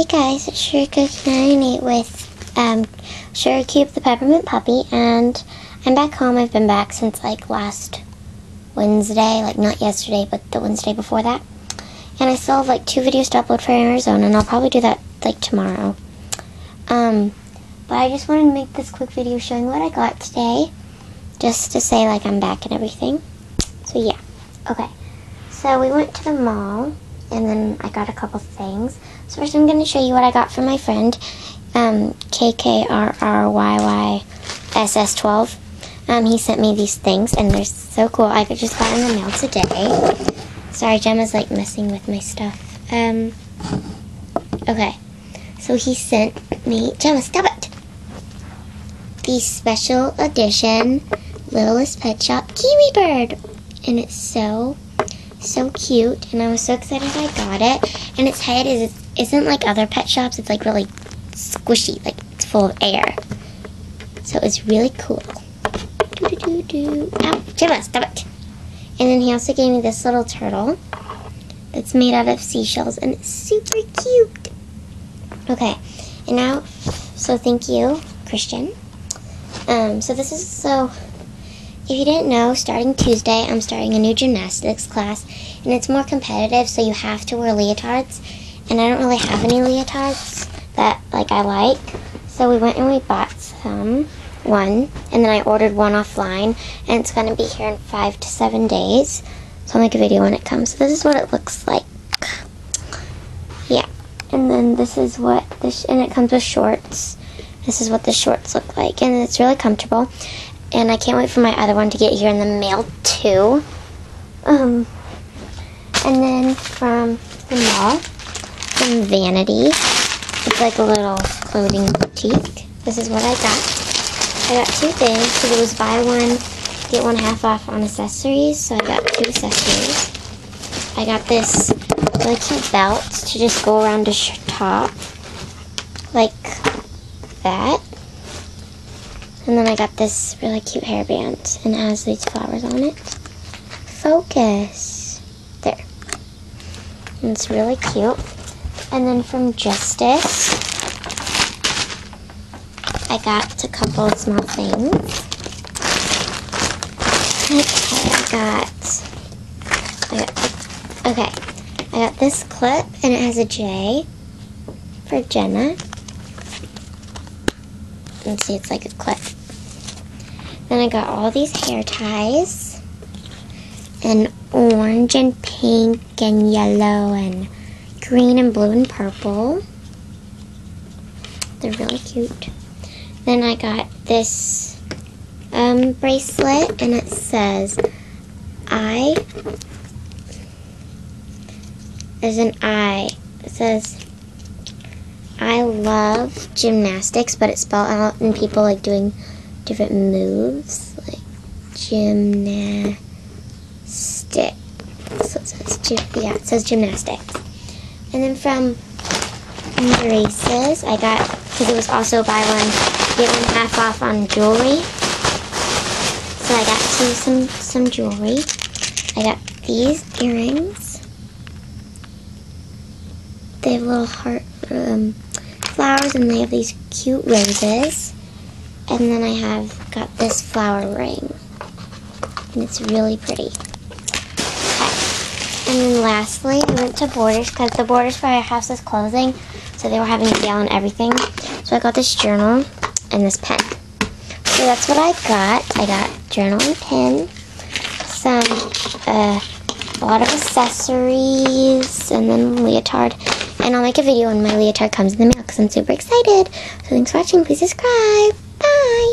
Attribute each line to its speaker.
Speaker 1: Hey guys, it's Sugar Cookie 98 with um, Cube the Peppermint Puppy, and I'm back home. I've been back since like last Wednesday, like not yesterday, but the Wednesday before that. And I still have like two videos to upload for Arizona, and I'll probably do that like tomorrow. Um, but I just wanted to make this quick video showing what I got today, just to say like I'm back and everything. So yeah, okay. So we went to the mall and then I got a couple things. So first I'm going to show you what I got from my friend, um, KKRRYYSS12. Um, he sent me these things, and they're so cool. I just got in the mail today. Sorry, Gemma's like messing with my stuff. Um, okay. So he sent me, Gemma, stop it! The special edition Littlest Pet Shop Kiwi Bird. And it's so so cute, and I was so excited I got it. And its head is isn't like other pet shops; it's like really squishy, like it's full of air. So it's really cool. Do do do do. Ow, stop it! And then he also gave me this little turtle that's made out of seashells, and it's super cute. Okay, and now, so thank you, Christian. Um, so this is so if you didn't know, starting Tuesday, I'm starting a new gymnastics class, and it's more competitive, so you have to wear leotards. And I don't really have any leotards that like I like, so we went and we bought some, one, and then I ordered one offline, and it's gonna be here in five to seven days. So I'll make a video when it comes. This is what it looks like. Yeah, and then this is what this, and it comes with shorts. This is what the shorts look like, and it's really comfortable and I can't wait for my other one to get here in the mail too. Um, and then from the mall, from Vanity, it's like a little clothing boutique. This is what I got. I got two things because it was buy one, get one half off on accessories, so I got two accessories. I got this really cute belt to just go around the top, like that. And then I got this really cute hairband, and it has these flowers on it. Focus. There. And it's really cute. And then from Justice, I got a couple of small things. Okay, I got, I got, okay, I got this clip, and it has a J for Jenna. And see, it's like a clip. Then I got all these hair ties. And orange and pink and yellow and green and blue and purple. They're really cute. Then I got this um, bracelet and it says I as an I. It says I love gymnastics, but it's spelled out in people like doing different moves, like gymnastic. So it says, yeah, it says gymnastics. And then from Braces, I got, because it was also buy one, get one half off on jewelry. So I got some, some, some jewelry. I got these earrings. They have little heart um, flowers and they have these cute roses. And then I have got this flower ring. And it's really pretty. And then lastly, I went to Borders because the Borders for our house is closing. So they were having a sale on everything. So I got this journal and this pen. So that's what I got. I got journal and pen. Some, uh, a lot of accessories. And then leotard. And I'll make a video when my leotard comes in the mail because I'm super excited. So thanks for watching. Please subscribe. Bye.